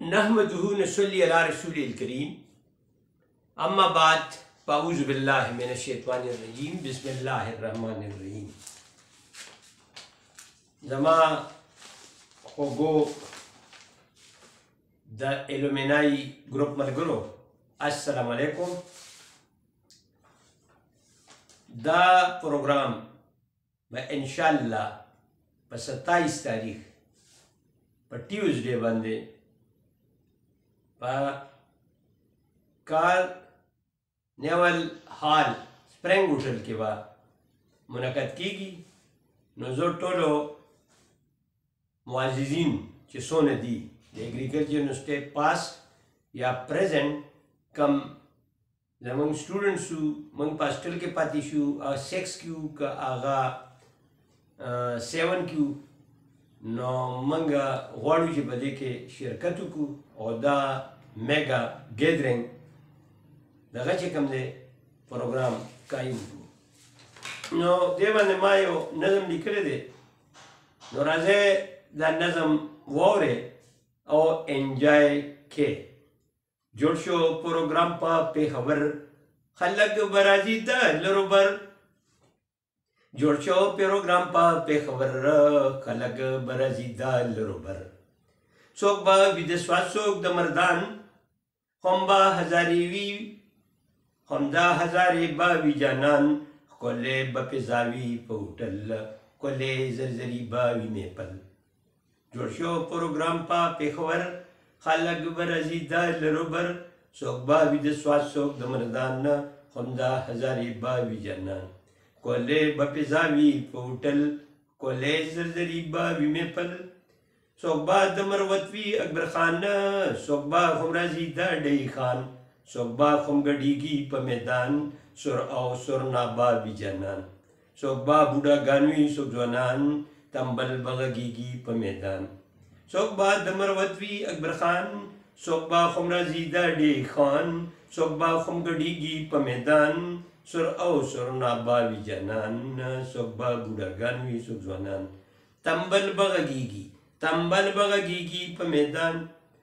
نحمده نصلي على رسول الكريم اما بعد فاعوذ بالله من الشيطان الرجيم بسم الله الرحمن الرحيم زما خوګو د الومینای ګروپ ملګرو السلام علیکم دا پروګرام به انشاالله په ستایس تاریخ په ټیوزډې باندې په کار نیول هال سپرنګ هوټل کې به منعقد کیږي نو زه ټولو معززین چې څونه دي د اګریکلچر یونیورسټۍ پاس یا پریزنټ کم زمونږ سټوډنټ شو مونږ په هاسټل کې پاتې شو او سکس کیو که هغه سیون کیو نو مونږ غواړو چې په دې کې شرکت وکړو او دا میګا ګیدرینګ دغه چې کوم دی پروګرام قایم کړو نو دې باندې ما یو نظم لیکلی دی نو راځئ دا نظم واورئ او انجوای کړئ جوړ شو پروګرام په پیښور خلک برازي د لرو بر جوړ شو پروګرام په پیښور خلک برازي د لرو بر څوک به وي د سواد څوک د مردان هم به هزارې وي هم دا هزارې به وي جانان ښکلی به پېزاوي په هوټل ښکلی زرزري به وي میپل جوړ شو پروګرام په پیښور خلک برازي دا لروبر څوک با وي د سواد څوک د مردان نه همدا هزاري با وي جنان کولې به پیزاوي په هوټل کولې زرزري با وي مې پل څوک با د مروت وي اکبر خان نه څوک با هم راځي دا ډی خان څوک با هم ګډیږي په میدان سر او سر نابا وي جنان څوک به بوډا ګان وي څوک ځوانان تمبل به غږیږي په میدان څوک به د مروت وي اکبر خان څوک به خم راځي د ډی خان څوک به خم ګډیږي په میدان سر او سر نابا وي جانان څوک به بوډا ګان وي څوک ځوانان تمبل به غږیږي تمبل به غږیږي په میدان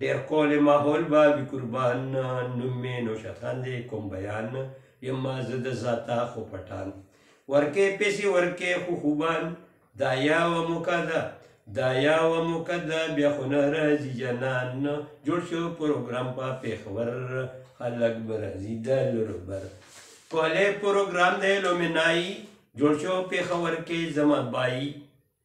ډیر قول ماحول با وی قربان نوم می نوشتان دی کوم بیان یم ما زد زاتا خو پټان ورکه پیسې ورکه خو خوبان دا یا و موقع ده دا یا و موقع ده بیا خو نه راځي جنان جوړ شو پروګرام په پیښور خلک برازي د لربر کوله پروګرام د لومنای جوړ شو پیښور کې زما بای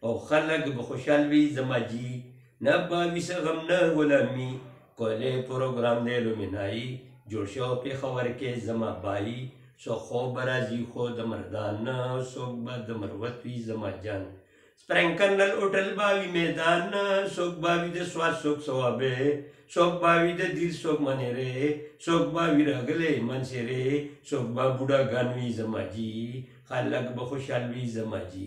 او خلک به خوشحال وي زما جي نه به وي څه غم نه غلامي کولی پروګرام دی لومینایي جوړ شو پېښور کې زما بایی څوک خو به راځي خو د مردان نه څوک به د مروت وي زما جان سپرنکرنل هوټل به وي میدان نه څوک به وي د سواد څوک ثوابه څوک به وي د دیر څوک منیرې څوک به وي راغلی منصیرې څوک به بوډاګان وي زما جي خلک به خوشحال وي زما جي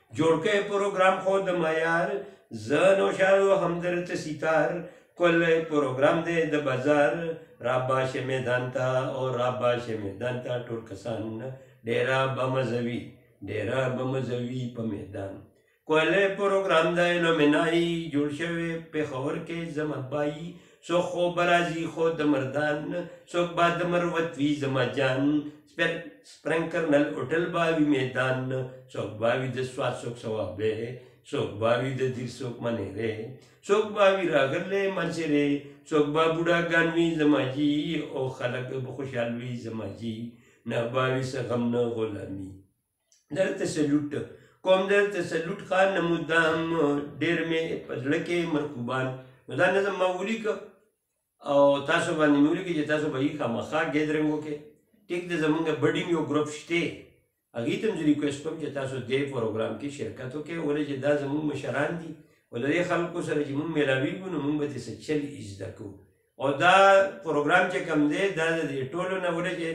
جوړکه پروګرام خو د معیار زه نوشارو همدر ته سیتار کله پروګرام دی د بازار را باشه میدان ته او را باشه میدان ته ټول کسان ډیره بمزوي ډیره بمزوي په میدان کله پروګرام دی لومنای جوړ شوی په خبر کې زمبای څوک خو به راځي خو د مردان څوک به د مروت وي زما جان سپرنګ کرنل هوټل به وي میدان څوک به وي د سواد څوک ثواب دی څوک به وي د دیر څوک منیری څوک به وي راغلی منصری څوک به بوډاګان وي زما جي او خلک به خوشحال وي زما جي نه به وي څه غم نه غلامي درته سلوټ کوم درته سلوټ خان نه مدام ډیر مې په زړه کې مرکوبان نو دا نظم ما ولیکه او تاسو باندې مې ولیکه چې تاسو به یې خامخا ګیدرنګ وکړئ ټیک د زمونږ بډینګ یو ګروپ شته هغې ته هم زه ریکویسټ کوم چې تاسو دې پروګرام کې شرکت وکړئ ولې چې دا زمونږ مشران دي او د دې خلکو سره چې مونږ میلاویږو نو مونږ به دې څه چل زده کوو او دا پروګرام چې کم دی دا د دې ټولو نه ورګه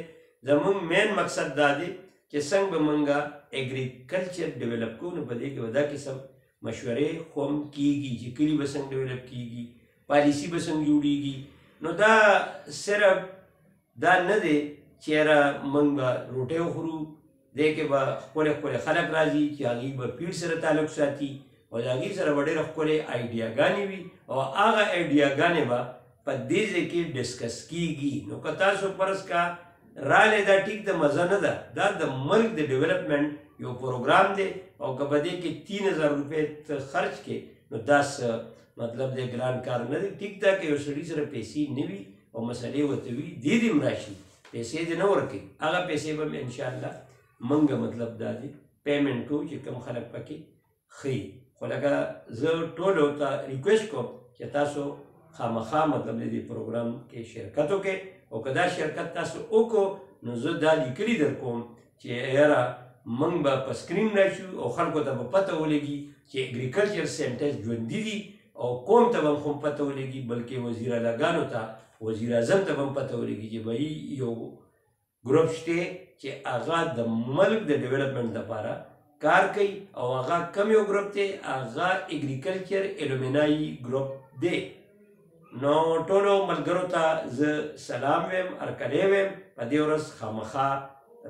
زموږ مین مقصد دا دی چې څنګه به مونږه اګریکلچر ډیولپ کوو نو په دې کې به دا قسم مشورې هم کیږي چې کلی به څنګه ډیولپ کیږي پالیسی به څنګه جوړیږي نو دا صرف دا نه دی چې یاره موږ به روټۍ وخورو دې کې به ښکلې ښکلې خلک راځي چې هغوی به پیر سره تعلق ساتي او د هغوی سره به ډېره ښکلې آیډیاګانې وي او هغه آیډیاګانې به په دې ځای کې ډسکس کیږي نو که تاسو فرض کا رالی دا ټیک د مزه نه ده دا د ملک د ډیولپمنټ یو پروګرام دی او که په دې کې تین هزار روپۍ ته خرچ کې نو دا مطلب د ګران کار نه دی ټیک ده که یو سړي سره پیسې نه وي او مسلې ورته وي دې دې هم راشي پیسې دې نه ورکوي هغه پیسې به مې انشاءالله موږ مطلب دا دی پیمنټ کوو چې کوم خلک پکې ښي خو لکه زه ټولو ته ریکویسټ کوم چې تاسو خامخا مطلب دې پروګرام کې شرکت وکړئ او که دا شرکت تاسو وکړو نو زه دا لیکلي در کوم چې یاره موږ به په سکرین راشو او خلکو ته به پته ولګي چې اګریکلچر سنټرز ژوندي دي او قوم ته به هم پته ولګي بلکې وزیر اعلیګانو ته وزیر اعظم ته به هم پته ولګي چې به یو ګروپ شته چې هغه د ملک د ډیولپمنټ لپاره کار کوي او هغه کم یو ګروپ دی هغه اګریکلچر الومینای ګروپ دی نو ټولو ملګرو ته زه سلام ویم ارکلی ویم په دې ورځ خامخا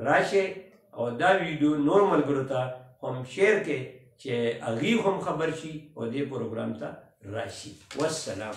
راشه او دا ویډیو نور ملګرو ته هم شیر کې چې هغوی هم خبر شي او دې پروګرام ته راشي والسلام